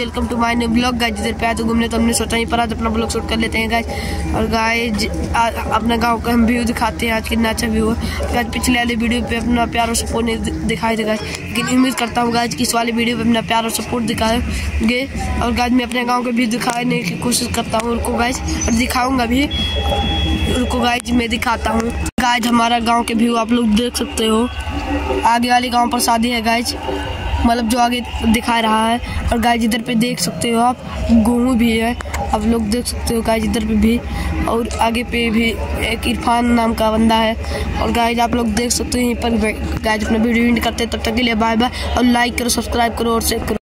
Welcome to my new blog guys इधर पे तो घूमने तो हमने सोचा ही पर आज अपना ब्लॉग शूट कर लेते हैं गाइज़ और गाइज़ अपना गाँव का हम व्यू दिखाते हैं, आज कितना अच्छा व्यू है। गाइज़ पिछले वाले वीडियो पे अपना प्यार और सपोर्ट नहीं देगा लेकिन उम्मीद करता हूँ गाइज़ कि इस वाले वीडियो पर अपना प्यार और सपोर्ट दिखाएँगे। और गाइज़ मैं अपने गाँव का व्यू दिखाने की कोशिश करता हूँ उनको गाइज़ और दिखाऊँगा भी। उनको गाइज़ मैं दिखाता हूँ। गाइज़ हमारा गाँव के व्यू आप लोग देख सकते हो। आगे वाले गाँव पर शादी है गाइज़ मतलब जो आगे दिखा रहा है। और गाय जिधर पे देख सकते हो आप गेहूँ भी है। आप लोग देख सकते हो गाय जिधर पे भी। और आगे पे भी एक इरफान नाम का बंदा है। और गाय आप लोग देख सकते हो यहीं पर। गाय अपना वीडियो करते हैं। तब तक के लिए बाय बाय और लाइक करो सब्सक्राइब करो और शेयर करो।